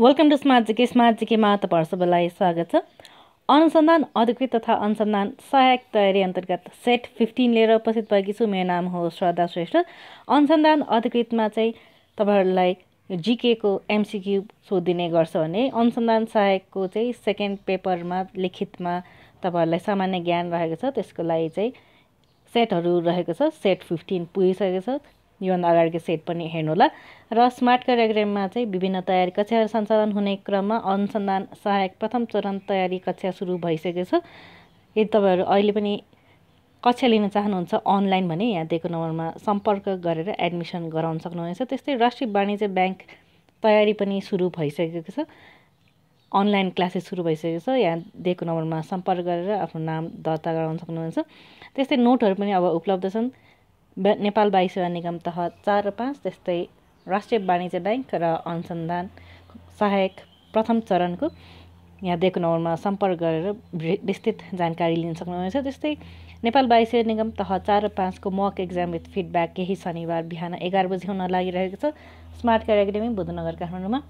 Welcome to smart GK smart जिकेमा तपाईँहरू सबैलाई स्वागत छ अनुसन्धान अधिकृत तथा अनुसन्धान सहायक तयारी अन्तर्गत सेट फिफ्टिन लिएर उपस्थित भएकी छु मेरो नाम हो श्रद्धा श्रेष्ठ अनुसन्धान अधिकृतमा चाहिँ तपाईँहरूलाई जिकेको एमसिक्यू सोधिने गर्छ भने अनुसन्धान सहायकको चाहिँ सेकेन्ड पेपरमा लिखितमा तपाईँहरूलाई सामान्य ज्ञान रहेको छ त्यसको लागि चाहिँ सेटहरू रहेको छ सेट फिफ्टिन पुगिसकेको छ योभन्दा अगाडिको सेट पनि हेर्नुहोला। र स्मार्ट कार्यक्रममा चाहिँ विभिन्न तयारी कक्षाहरू सञ्चालन हुने क्रममा अनुसन्धान सहायक प्रथम चरण तयारी कक्षा सुरु भइसकेको छ। यदि तपाईँहरू अहिले पनि कक्षा लिन चाहनुहुन्छ अनलाइन भने यहाँ दिएको नम्बरमा सम्पर्क गरेर एडमिसन गराउन सक्नुहुनेछ। त्यस्तै राष्ट्रिय वाणिज्य ब्याङ्क तयारी पनि सुरु भइसकेको छ। अनलाइन क्लासेस सुरु भइसकेको छ। यहाँ दिएको नम्बरमा सम्पर्क गरेर आफ्नो नाम दर्ता गराउन सक्नुहुन्छ। त्यस्तै नोटहरू पनि अब उपलब्ध छन्। नेपाल वायु सेवा निगम तह चार र पाँच त्यस्तै राष्ट्रिय वाणिज्य ब्याङ्क र अनुसन्धान सहायक प्रथम चरणको यहाँ दिएको नम्बरमा सम्पर्क गरेर विस्तृत जानकारी लिन सक्नुहुनेछ। त्यस्तै नेपाल वायु सेवा निगम तह चार र पाँचको मक एक्जाम विथ फिडब्याक केही शनिबार बिहान एघार बजी हुन लागिरहेको छ। स्मार्ट केयर एकाडेमी बुद्धनगर काठमाडौँमा।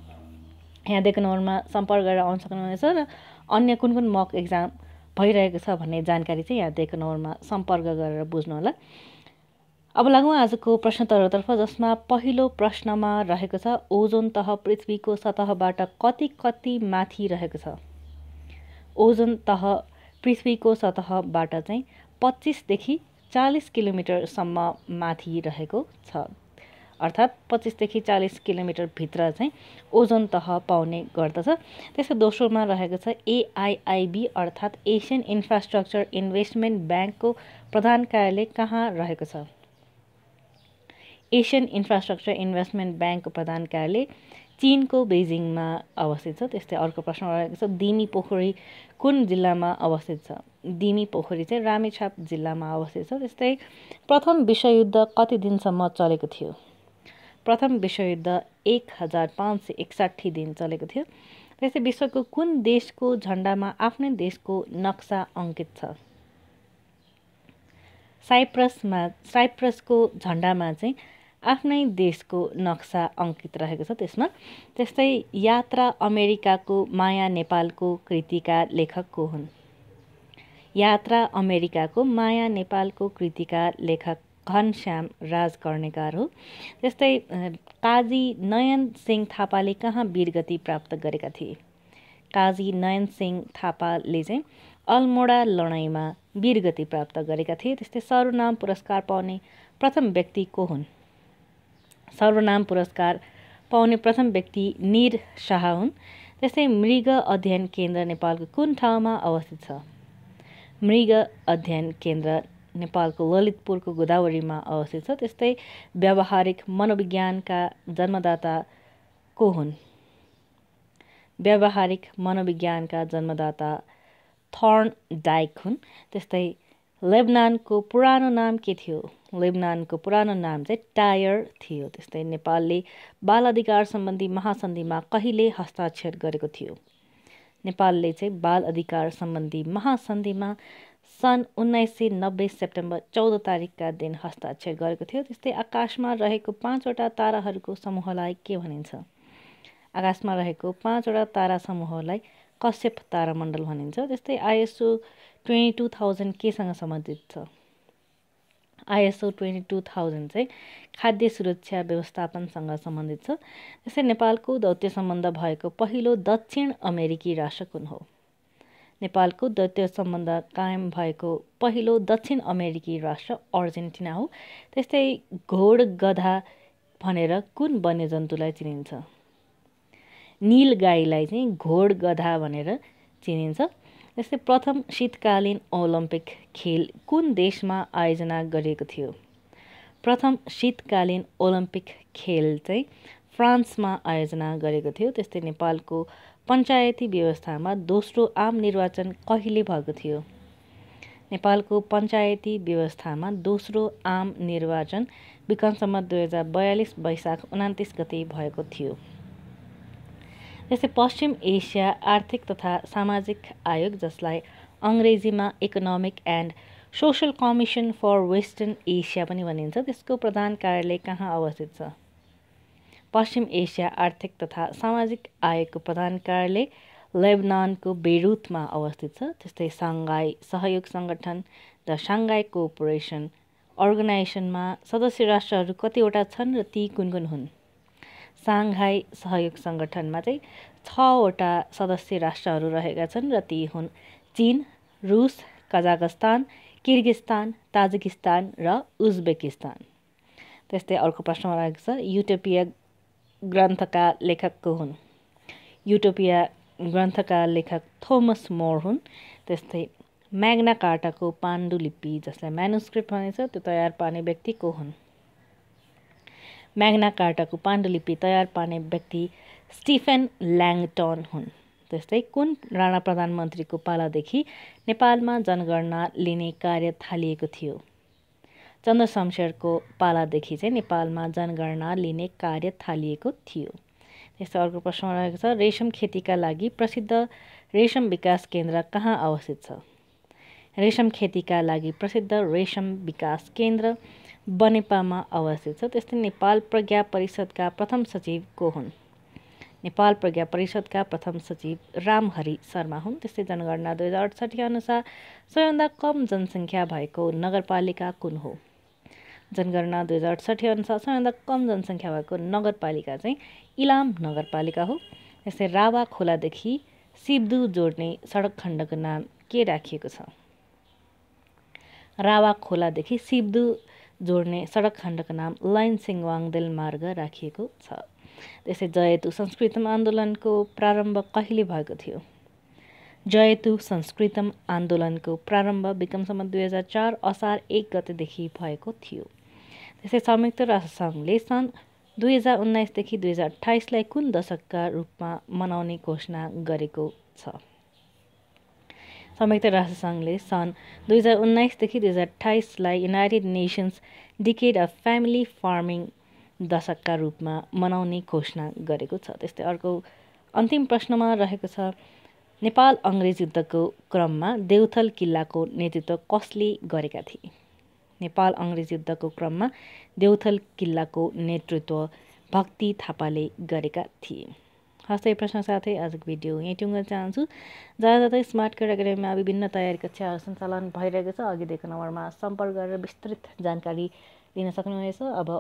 यहाँ दिएको नम्बरमा सम्पर्क गरेर आउन सक्नुहुनेछ र अन्य कुन कुन मक एक्जाम भइरहेको छ भन्ने जानकारी चाहिँ यहाँ दिएको नम्बरमा सम्पर्क गरेर बुझ्नुहोला अब लागौँ आजको प्रश्नोत्तरतर्फ जसमा पहिलो प्रश्नमा रहेको छ ओजोन तह पृथ्वीको सतहबाट कति कति माथि रहेको छ? ओजोन तह पृथ्वीको सतहबाट चाहिँ पच्चिसदेखि चालिस किलोमिटरसम्म माथि रहेको छ। अर्थात् पच्चिसदेखि चालिस किलोमिटरभित्र चाहिँ ओजोन तह पाउने गर्दछ। त्यसको दोस्रोमा रहेको छ एआइआइबी अर्थात् एसियन इन्फ्रास्ट्रक्चर इन्भेस्टमेन्ट ब्याङ्कको प्रधान कार्यालय कहाँ रहेको छ? एसियन इन्फ्रास्ट्रक्चर इन्भेस्टमेन्ट ब्याङ्कको प्रधान कार्यालय चिनको बेजिङमा अवस्थित छ। त्यस्तै अर्को प्रश्न रहेको छ दिमी पोखरी कुन जिल्लामा अवस्थित छ? दिमी पोखरी चाहिँ रामेछाप जिल्लामा अवस्थित छ। त्यस्तै प्रथम विश्वयुद्ध कति दिनसम्म चलेको थियो? प्रथम विश्वयुद्ध एक हजार पाँच सय एकसाठी दिन चलेको थियो। त्यस्तै विश्वको कुन देशको झन्डामा आफ्नै देशको नक्सा अङ्कित छ? साइप्रसमा साइप्रसको झन्डामा चाहिँ आफ्नै देशको नक्सा अङ्कित रहेको छ त्यसमा। त्यस्तै यात्रा अमेरिकाको माया नेपालको कृतिका लेखक को हुन्? यात्रा अमेरिकाको माया नेपालको कृतिका लेखक घनश्याम राज कर्णेकार हो। त्यस्तै काजी नयन सिंह थापाले कहाँ वीरगति प्राप्त गरेका थिए? काजी नयन सिंह थापाले चाहिँ अल्मोडा लडाइँमा वीरगति प्राप्त गरेका थिए। त्यस्तै सर्वनाम पुरस्कार पाउने प्रथम व्यक्ति को हुन्? सर्वनाम पुरस्कार पाउने प्रथम व्यक्ति निर शाह हुन्। त्यस्तै मृग अध्ययन केन्द्र नेपालको कुन ठाउँमा अवस्थित छ? मृग अध्ययन केन्द्र नेपालको ललितपुरको गोदावरीमा अवस्थित छ। त्यस्तै व्यावहारिक मनोविज्ञानका जन्मदाता को हुन्? व्यावहारिक मनोविज्ञानका जन्मदाता थर्न डाइक हुन्। त्यस्तै लेबनानको पुरानो नाम के थियो? लेबनानको पुरानो नाम चाहिँ टायर थियो। त्यस्तै नेपालले बाल अधिकार सम्बन्धी महासन्धिमा कहिले हस्ताक्षर गरेको थियो? नेपालले चाहिँ बाल अधिकार सम्बन्धी महासन्धिमा सन् उन्नाइस सय नब्बे सेप्टेम्बर चौध तारिकका दिन हस्ताक्षर गरेको थियो। त्यस्तै आकाशमा रहेको पाँचवटा ताराहरूको समूहलाई के भनिन्छ? आकाशमा रहेको पाँचवटा तारा समूहलाई कश्यप तारामण्डल भनिन्छ। त्यस्तै आइएसओ ट्वेन्टी टू थाउजन्ड केसँग सम्बन्धित छ? आइएसओ ट्वेन्टी टू थाउजन्ड चाहिँ खाद्य सुरक्षा व्यवस्थापनसँग सम्बन्धित छ। त्यसै नेपालको दौत्य सम्बन्ध भएको पहिलो दक्षिण अमेरिकी राष्ट्र कुन हो? नेपालको दौत्य सम्बन्ध कायम भएको पहिलो दक्षिण अमेरिकी राष्ट्र अर्जेन्टिना हो। त्यस्तै घोड गधा भनेर कुन वन्यजन्तुलाई चिनिन्छ? निल गाईलाई चाहिँ घोड गधा भनेर चिनिन्छ। यस्तै प्रथम शीतकालीन ओलम्पिक खेल कुन देशमा आयोजना गरिएको थियो? प्रथम शीतकालीन ओलम्पिक खेल चाहिँ फ्रान्समा आयोजना गरेको थियो। त्यस्तै नेपालको पञ्चायती व्यवस्थामा दोस्रो आम निर्वाचन कहिले भएको थियो? नेपालको पञ्चायती व्यवस्थामा दोस्रो आम निर्वाचन विक्रमसम्म दुई हजार बयालिस वैशाख उनातिस गते भएको थियो। यस्तै पश्चिम एसिया आर्थिक तथा सामाजिक आयोग जसलाई अङ्ग्रेजीमा economic and social commission for western Asia पनि भनिन्छ त्यसको प्रधान कार्यालय कहाँ अवस्थित छ? पश्चिम एसिया आर्थिक तथा सामाजिक आयोगको प्रधान कार्यालय लेबनानको बेरुतमा अवस्थित छ। त्यस्तै साङ्घाई सहयोग सङ्गठन द साङ्घाई कोअपरेसन अर्गनाइजेसनमा सदस्य राष्ट्रहरू कतिवटा छन् र ती कुन कुन हुन्? साङ्घाई सहयोग सङ्गठनमा चाहिँ छवटा सदस्य राष्ट्रहरू रहेका छन् र ती हुन् चिन रुस कजाकस्तान किर्गिस्तान ताजिकिस्तान र उज्बेकिस्तान। त्यस्तै अर्को प्रश्नमा रहेको छ युटोपिया ग्रन्थका लेखक को हुन्। युटोपिया ग्रन्थका लेखक थोमस मोर हुन्। त्यस्तै म्याग्ना कार्टाको पाण्डुलिपि जसलाई म्यानुस्क्रिप्ट भनिन्छ त्यो तयार पार्ने व्यक्ति को हुन्। म्याग्ना कार्टाको पाण्डुलिपि तयार पार्ने व्यक्ति स्टिफेन ल्याङटन हुन्। त्यस्तै कुन राणा प्रधानमन्त्रीको पालादेखि नेपालमा जनगणना लिने कार्य थालिएको थियो? चन्द्र शमशेरको पालादेखि चाहिँ नेपालमा जनगणना लिने कार्य थालिएको थियो। त्यस्तै अर्को प्रश्न रहेको छ रेशम खेतीका लागि प्रसिद्ध रेशम विकास केन्द्र कहाँ अवस्थित छ? रेशम खेतीका लागि प्रसिद्ध रेशम विकास केन्द्र बनेपामा अवस्थित छ। त्यस्तै नेपाल प्रज्ञा परिषदका प्रथम सचिव को हुन्? नेपाल प्रज्ञा परिषदका प्रथम सचिव रामहरि शर्मा हुन्। त्यस्तै जनगणना दुई हजार अडसठी अनुसार सबैभन्दा कम जनसङ्ख्या भएको नगरपालिका कुन हो? जनगणना दुई हजार अठसट्ठी अनुसार सबैभन्दा कम जनसङ्ख्या भएको नगरपालिका चाहिँ इलाम नगरपालिका हो। यस्तै रावा खोलादेखि सिब्दु जोड्ने सडक खण्डको नाम के राखिएको छ? रावा खोलादेखि सिब्दु जोड्ने सडक खण्डको नाम लाइन सिङवाङदेल मार्ग राखिएको छ। त्यसै जयतु संस्कृतम आन्दोलनको प्रारम्भ कहिले भएको थियो? जयतु संस्कृतम आन्दोलनको प्रारम्भ विक्रमसम्म दुई हजार चार असार एक गतेदेखि भएको थियो। त्यसै संयुक्त राष्ट्रसङ्घले सन् दुई हजार उन्नाइसदेखि दुई हजार अठाइसलाई कुन दशकका रूपमा मनाउने घोषणा गरेको छ? संयुक्त राष्ट्रसङ्घले सन् दुई हजार उन्नाइसदेखि दुई हजार अठाइसलाई United Nations decade of family farming दशकका रूपमा मनाउने घोषणा गरेको छ। त्यस्तै अर्को अन्तिम प्रश्नमा रहेको छ नेपाल अङ्ग्रेज युद्धको क्रममा देउथल किल्लाको नेतृत्व कसले गरेका थिए? नेपाल अङ्ग्रेज युद्धको क्रममा देउथल किल्लाको नेतृत्व भक्ति थापाले गरेका थिए। हस्तै प्रश्न साथै आजको भिडियो यहीँ टुङ्गन चाहन्छु जाँदा जाँदै स्मार्ट केयर विभिन्न तयारी कक्षाहरू सञ्चालन भइरहेको छ अघि दिएको नम्बरमा सम्पर्क गरेर विस्तृत जानकारी लिन सक्नुहुनेछ अब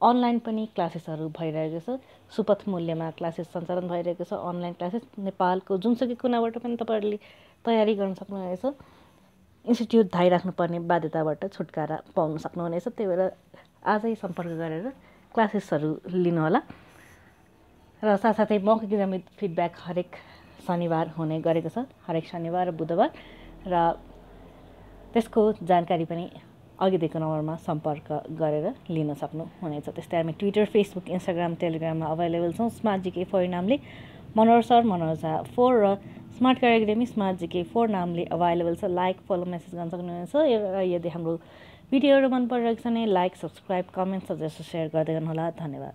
अनलाइन पनि क्लासेसहरू भइरहेको छ सुपथ मूल्यमा क्लासेस सञ्चालन भइरहेको छ अनलाइन क्लासेस नेपालको जुनसुकै कुनाबाट पनि तपाईँहरूले तयारी गर्न सक्नुहुनेछ इन्स्टिट्युट धाइराख्नुपर्ने बाध्यताबाट छुटकारा पाउन सक्नुहुनेछ त्यही भएर आजै सम्पर्क गरेर क्लासेसहरू लिनुहोला र साथसाथै मौखिक इक्जाम फिडब्याक हरेक शनिबार हुने गरेको छ। हरेक शनिबार र बुधबार र त्यसको जानकारी पनि अघि नम्बरमा सम्पर्क गरेर लिन सक्नुहुनेछ त्यस्तै हामी ट्विटर फेसबुक इन्स्टाग्राम टेलिग्राममा अभाइलेबल छौँ। स्मार्ट जिके फोर नामले मनोहर सर मनोहर झा फोर र smart car academy smart GK four नामले अभाइलेबल छ। लाइक फलो मेसेज गर्न सक्नुहुनेछ। यदि हाम्रो भिडियोहरू मन परिरहेको छ भने like subscribe comment suggest share गर्दै गर्नुहोला। धन्यवाद।